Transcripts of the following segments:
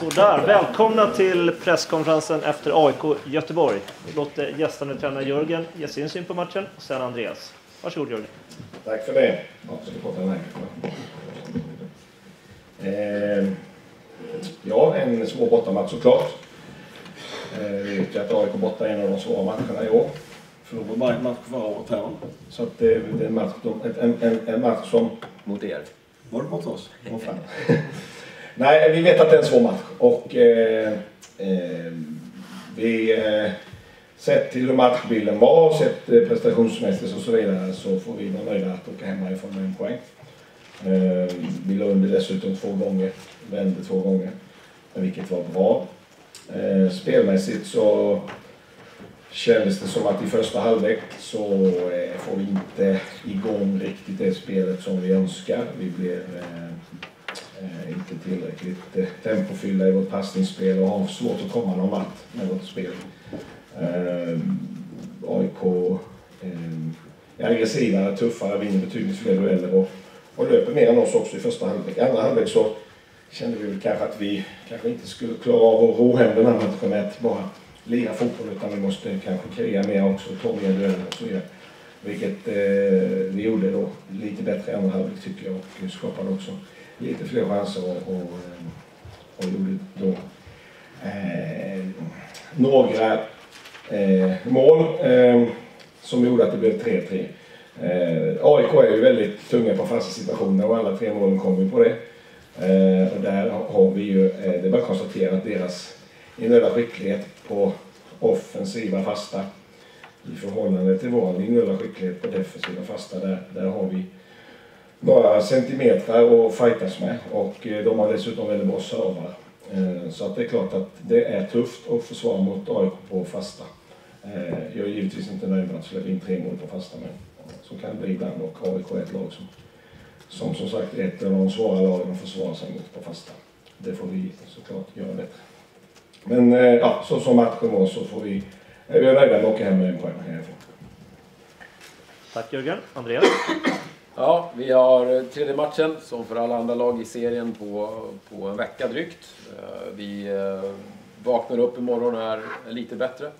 Sådär, välkomna till presskonferensen efter AIK Göteborg. Vi låter gästande tränare Jörgen ge sin syn på matchen och sen Andreas. Varsågod Jörgen. Tack för det. Ja, eh, Ja, en svår bortamatch såklart. Eh, vi vet ju att AIK borta är en av de svåra matcherna i år. Förlorade bara en match förra året här. Så att det, det är en match, en, en, en match som... Mot er? Var det mot oss? Oh, fan. Nej, vi vet att det är en svår match. Och eh, eh, vi... Eh, sett till hur matchbilden var, sett eh, prestationsmässigt och så vidare så får vi vara nöjda att åka hemma ifrån med en poäng. Eh, vi låg under dessutom två gånger, vände två gånger, vilket var bra. Eh, spelmässigt så kändes det som att i första halvlek så eh, får vi inte igång riktigt det spelet som vi önskar. Vi blev Eh, inte tillräckligt eh, tempofyllda i vårt passningsspel och har svårt att komma någon vart med vårt spel. Eh, AIK eh, är aggressivare, tuffare, vinner betydligt fler dueller och, och löper mer än oss också i första halvlek. I andra halvlek så kände vi väl kanske att vi kanske inte skulle klara av att ro hem den här matchen med att bara lira fotboll utan vi måste kanske kriga mer också, ta mer dueller och så vidare. Vilket eh, vi gjorde då lite bättre i andra halvlek tycker jag och skapade också lite fler chanser och, och, och gjorde då eh, några eh, mål eh, som gjorde att det blev 3-3. Eh, AIK är ju väldigt tunga på fasta situationer och alla tre målen kommer ju på det. Eh, och där har vi ju, eh, det är bara att konstatera att deras individuella skicklighet på offensiva fasta i förhållande till vår individuella skicklighet på defensiva fasta, där, där har vi några centimeter att fightas med och eh, de har dessutom väldigt bra servar. Eh, så att det är klart att det är tufft att försvara mot AIK på fasta. Eh, jag är givetvis inte nöjd med att släppa in tre mål på fasta, men så kan det bli ibland och AIK är ett lag som, som som sagt är ett av de svåra lagen att försvara sig mot på fasta. Det får vi såklart göra bättre. Men ja, så som matchen var så får vi, är vi nöjda med att åka hem med en poäng härifrån. Tack Jörgen. Andreas? Ja, vi har eh, tredje matchen som för alla andra lag i serien på, på en vecka drygt. Eh, vi eh, vaknar upp imorgon och är lite bättre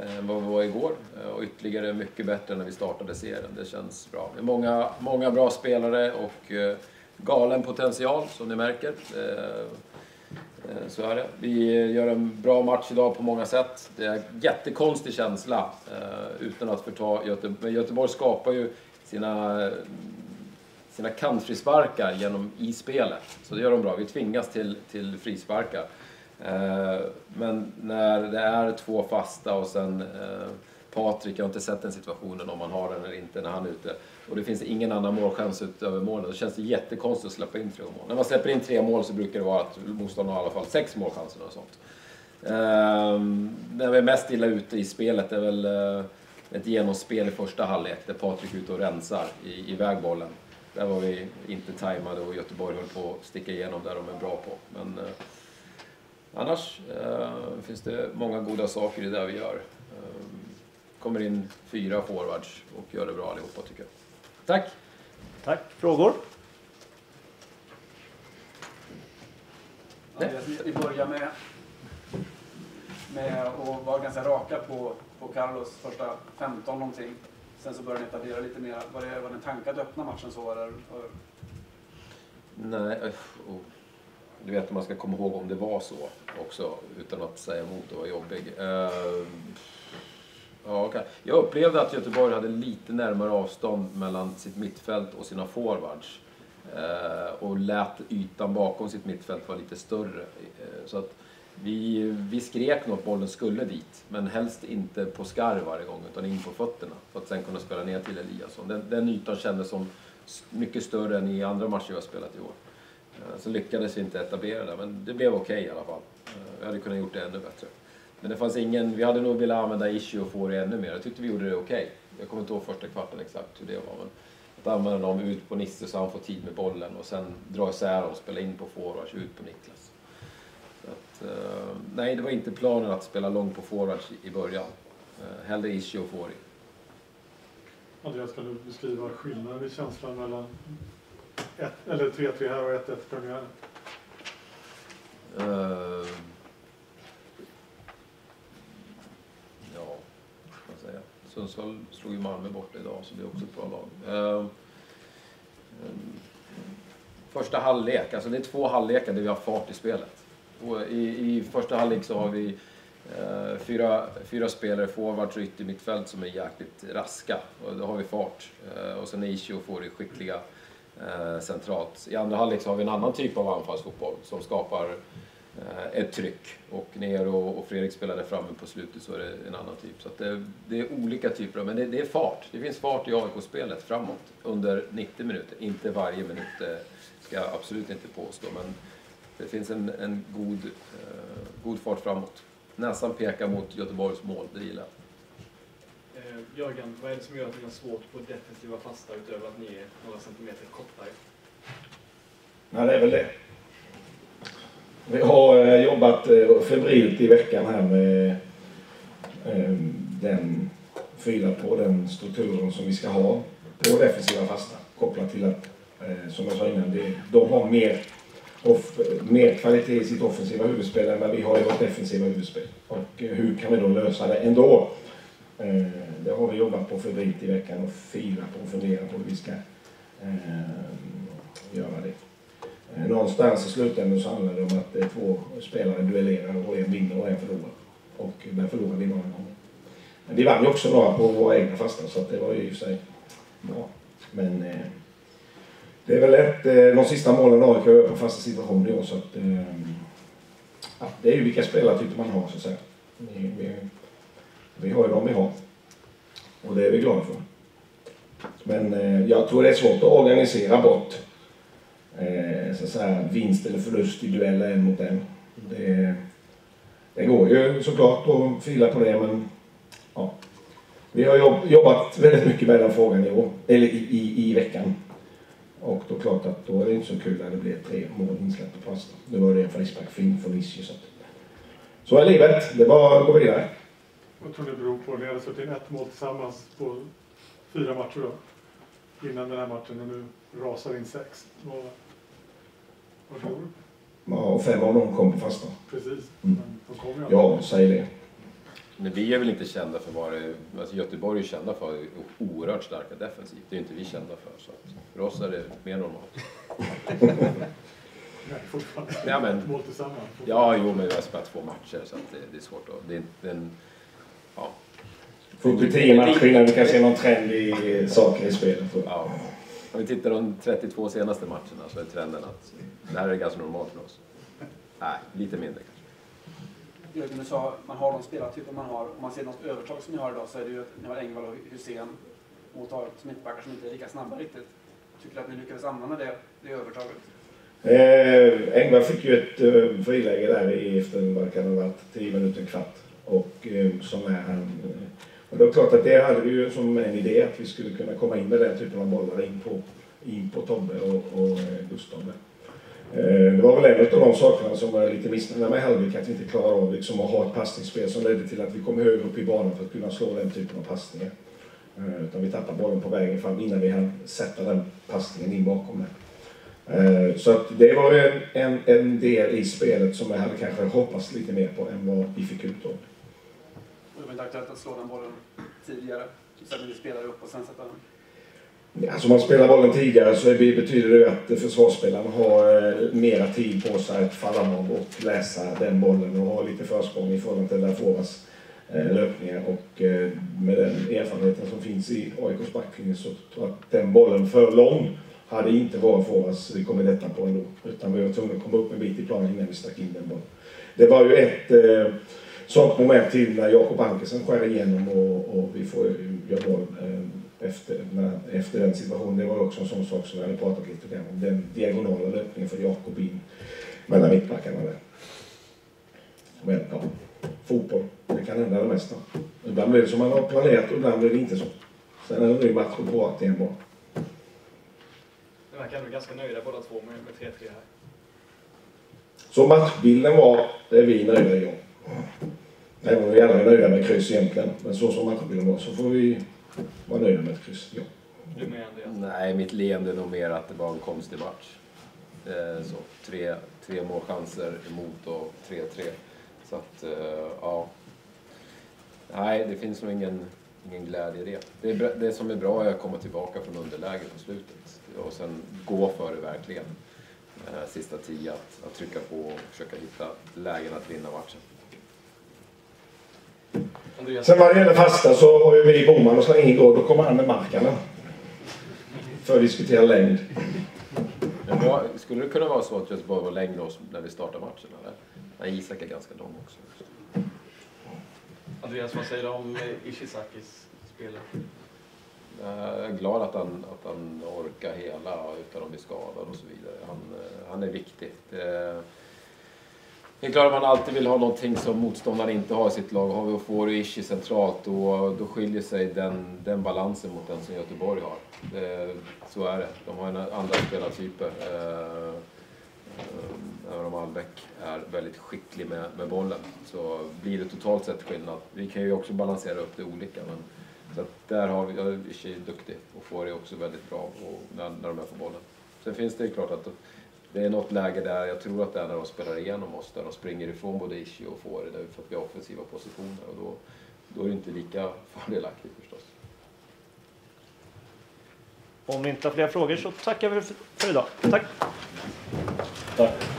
än vad vi var igår och ytterligare mycket bättre än när vi startade serien. Det känns bra. Det är många, många bra spelare och galen potential som ni märker. Så är det. Vi gör en bra match idag på många sätt. Det är en jättekonstig känsla utan att förta Göteborg. Men Göteborg skapar ju sina, sina kantfrisparkar genom i spelet. Så det gör de bra. Vi tvingas till, till frisparkar. Eh, men när det är två fasta och sen eh, Patrik, jag har inte sett den situationen om man har den eller inte när han är ute. Och det finns ingen annan målchans utöver målen. Då känns det jättekonstigt att släppa in tre mål. När man släpper in tre mål så brukar det vara att motståndaren har i alla fall sex målchanser och sånt. Ehm, när vi är mest illa ute i spelet är väl eh, ett genomspel i första halvlek där Patrik är ute och rensar i, i vägbollen. Där var vi inte tajmade och Göteborg höll på att sticka igenom där de är bra på. Men uh, annars uh, finns det många goda saker i det vi gör. Uh, kommer in fyra forwards och gör det bra allihopa tycker jag. Tack! Tack. Frågor? Vi börjar med, med att vara ganska raka på, på Carlos första 15 någonting. Sen så började ni etablera lite mer. Var det, var det en tanke att öppna matchen så? Eller? Nej, oh. du vet man ska komma ihåg om det var så också utan att säga emot och vara jobbig. Uh, ja, okay. Jag upplevde att Göteborg hade lite närmare avstånd mellan sitt mittfält och sina forwards. Uh, och lät ytan bakom sitt mittfält vara lite större. Uh, så att vi, vi skrek nog att bollen skulle dit, men helst inte på skarv varje gång utan in på fötterna för att sen kunna spela ner till Eliasson. Den, den ytan kändes som mycket större än i andra matcher vi har spelat i år. Eh, så lyckades vi inte etablera det, men det blev okej okay i alla fall. Eh, vi hade kunnat gjort det ännu bättre. Men det fanns ingen, vi hade nog velat använda Ishi och få det ännu mer. Jag tyckte vi gjorde det okej. Okay. Jag kommer inte ihåg första kvarten exakt hur det var. Men att använda dem ut på Nisse så han får tid med bollen och sen dra isär dem och spela in på forwards ut på Niklas. Uh, nej, det var inte planen att spela långt på forwards i början. Uh, hellre issue och Fori. Andreas, kan du beskriva skillnaden i känslan mellan 3-3 här och 1-1 premiären? Eh, ja, vad säga. Sundsvall slog ju Malmö borta idag, så det är också ett bra lag. Eh, eh, första halvlek, alltså det är två halvlekar där vi har fart i spelet. Och i, I första halvlek så har vi eh, fyra, fyra spelare, forwards och yttermittfält som är jäkligt raska. Och då har vi fart. Eh, och sen Ishio får det skickliga eh, centralt. I andra halvlek så har vi en annan typ av anfallsfotboll som skapar eh, ett tryck. Och Nero och Fredrik spelade framme på slutet så är det en annan typ. Så att det, det är olika typer av, men det, det är fart. Det finns fart i AIK-spelet framåt under 90 minuter. Inte varje minut, det ska jag absolut inte påstå. Men det finns en, en god, eh, god fart framåt. Näsan pekar mot Göteborgs mål, det gillar jag. Eh, Jörgen, vad är det som gör att ni har svårt på defensiva fasta utöver att ni är några centimeter kortare? Ja, det är väl det. Vi har eh, jobbat eh, febrilt i veckan här med eh, den, fyra på den strukturen som vi ska ha på defensiva fasta. Kopplat till att, eh, som jag sa innan, det, de har mer, off, mer kvalitet i sitt offensiva huvudspel än vad vi har i vårt defensiva huvudspel. Och eh, hur kan vi då lösa det ändå? Eh, det har vi jobbat på febrilt i veckan och filat på och funderat på hur vi ska eh, göra det. Eh, Någonstans i slutändan så handlar det om att eh, två spelare duellerar och en vinner och en förlorar. Och där förlorar vi många gånger. Men vi vann ju också några på våra egna fasta så att det var ju i och för sig bra. Men eh, det är väl ett, eh, de sista målen AIK gör på fasta situationer i år så att eh, ja, det är ju vilka spelartyper man har så att säga. Vi, vi, vi har ju dem vi har. Och det är vi glada för. Men eh, jag tror det är svårt att organisera bort eh, så att säga, vinst eller förlust i dueller en mot en. Det, det går ju såklart att fila på det men ja. Vi har jobb, jobbat väldigt mycket med den frågan i år, eller i, i, i veckan. Och då klart att då är det inte så kul när det blir tre mål insläppta på fasta. Det var det en frispark fin för Visby. Så, så är livet, det är bara att gå vidare. Vad tror ni det beror på? Ni hade suttit ett mål tillsammans på fyra matcher då. Innan den här matchen och nu rasar in sex. Vad, vad tror du? Ja, och fem av dem kom på fasta. Precis. Mm. De kommer ju Ja, säg det. Men vi är väl inte kända för vad det... Alltså Göteborg är kända för oerhört starka defensivt. Det är inte vi kända för. Så att för oss är det mer normalt. Nej, fortfarande. Ja, men- mål tillsammans. Ja, jo, men vi har spelat två matcher så att det, det är svårt att... Det är inte en... Ja. Får upp i tio matcher innan vi kan se någon trend i saker i spelet. ja. Om vi tittar de 32 senaste matcherna så är trenden att det här är ganska normalt för oss. Nej, lite mindre kanske. Jörgen, du sa man har de spelartyper man har. Om man ser något övertag som ni har idag så är det ju att ni har Engvall och Hussein mot AIKs mittbackar som inte är lika snabba riktigt. Tycker du att ni lyckades använda det, det övertaget? Eh, Engvall fick ju ett eh, friläge där i efter, vad kan det ha varit, 10 minuter, en kvart. Och eh, som är han... Eh, och det var klart att det hade vi ju som en idé att vi skulle kunna komma in med den typen av bollar in på, in på Tobbe och, och eh, Gustav. Eh, det var väl en av de sakerna som var lite missnöjda med halvlek, att vi inte klarade av liksom, att ha ett passningsspel som ledde till att vi kom högre upp i banan för att kunna slå den typen av passningar. Eh, utan vi tappade bollen på vägen fram innan vi hann sätta den passningen in bakom den. Eh, så att det var en, en, en del i spelet som jag hade kanske hoppats lite mer på än vad vi fick ut då. Och det var inte aktuellt att slå den bollen tidigare. Sen när vi spelade upp och sen sätta den. Alltså om man spelar bollen tidigare så betyder det ju att försvarsspelarna har eh, mera tid på sig att falla av och läsa den bollen och ha lite försprång i förhållande till där forwards eh, löpningar. Och eh, med den erfarenheten som finns i AIKs backlinje så tror jag att den bollen för lång hade inte varit forwards. vi kom i detta på ändå. Utan vi var tvungna att komma upp en bit i planen innan vi stack in den bollen. Det var ju ett sånt moment till när Jakob Ankersen skär igenom och, och vi får göra mål efter, efter den situationen. Det var också en sån sak som vi hade pratat lite grann om. Den diagonala löpningen för Jakob in mellan mittbackarna där. Men ja, fotboll, det kan hända det mesta. Ibland blir det som man har planerat och ibland blir det inte så. Sen är det en ny match och igen bara. Ni verkar ändå ganska nöjda båda två med, med 3-3 här. Så matchbilden var, det är vi nöjda i. Även om vi alla är nöjda med kryss egentligen. Men så som matchbilden var så får vi vara nöjda med ett kryss, ja. Du med Andreas? Nej, mitt leende är nog mer att det var en konstig match. Eh, så, tre, tre målchanser emot och 3-3. Så att, eh, ja. Nej, det finns nog ingen, ingen glädje i det. Det, är, det som är bra är att komma tillbaka från underläge på slutet och sen gå för det verkligen. Eh, sista tio, att, att trycka på och försöka hitta lägen att vinna matchen. Andreas, Sen vad det gäller fasta så har ju vi Boman och slänger igår. Då kommer han med markarna. För att diskutera längd. Men vad, skulle det kunna vara så att Göteborg var längre oss när vi startar matchen? Eller? Nej, Isak är ganska lång också. Andreas, vad säger du om Ishizakis spel? Jag är glad att han, att han orkar hela utan att bli skadad och så vidare. Han, eh, han är viktig. Det, det är klart att man alltid vill ha någonting som motståndaren inte har i sitt lag. Har vi får och Ishi centralt då, då skiljer sig den, den balansen mot den som Göteborg har. Det, så är det. De har en andra spelartyper. Eh, eh, Även om Albeck är väldigt skicklig med, med bollen så blir det totalt sett skillnad. Vi kan ju också balansera upp det olika men så att där har vi, Ishi är duktig och får det också väldigt bra och när, när de är på bollen. Sen finns det ju klart att det är något läge där, jag tror att det är när de spelar igenom oss, där de springer ifrån både Ishi och där för att vi har offensiva positioner och då, då är det inte lika fördelaktigt förstås. Om ni inte har fler frågor så tackar vi för, för idag. Tack! Tack.